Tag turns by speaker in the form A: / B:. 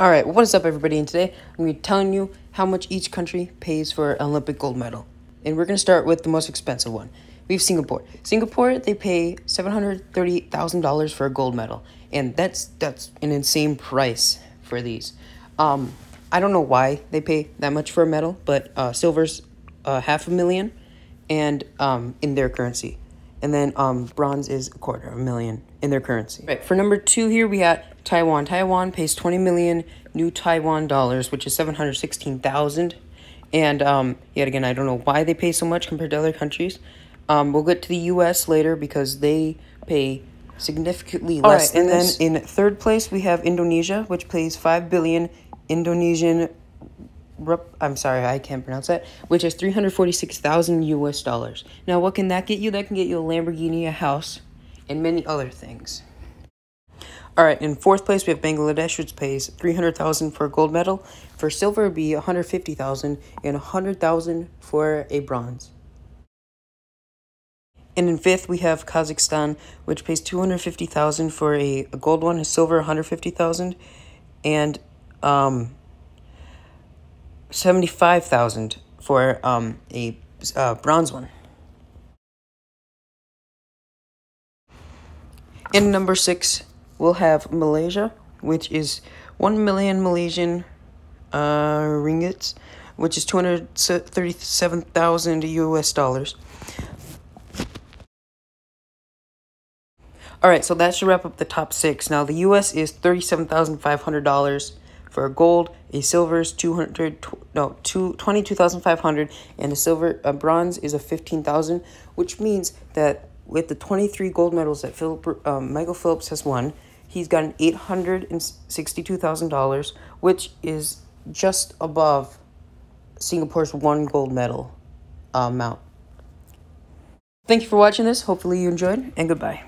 A: All right, what is up, everybody? And today I'm going to be telling you how much each country pays for an Olympic gold medal. And we're going to start with the most expensive one. We have Singapore. Singapore, they pay seven hundred thirty thousand dollars for a gold medal, and that's that's an insane price for these. Um, I don't know why they pay that much for a medal, but uh, silver's uh, half a million, and um, in their currency and then um, bronze is a quarter of a million in their currency. Right, for number two here, we got Taiwan. Taiwan pays 20 million new Taiwan dollars, which is 716,000. And um, yet again, I don't know why they pay so much compared to other countries. Um, we'll get to the U.S. later because they pay significantly less. Right, and then in third place, we have Indonesia, which pays 5 billion Indonesian I'm sorry, I can't pronounce that, which is 346,000 US dollars. Now, what can that get you? That can get you a Lamborghini, a house, and many other things. All right, in fourth place, we have Bangladesh, which pays 300,000 for a gold medal. For silver, it'd be 150,000 and 100,000 for a bronze. And in fifth, we have Kazakhstan, which pays 250,000 for a, a gold one, a silver 150,000, and um, 75,000 for um, a uh, bronze one. In number six, we'll have Malaysia, which is 1 million Malaysian uh, ringgits, which is 237,000 US dollars. All right, so that should wrap up the top six. Now, the US is $37,500 for gold, a silver is 200 no, two, 22,500 and a silver a bronze is a 15,000, which means that with the 23 gold medals that Philip um, Michael Phillips has won, he's gotten $862,000, which is just above Singapore's one gold medal uh, amount. Thank you for watching this. Hopefully you enjoyed, and goodbye.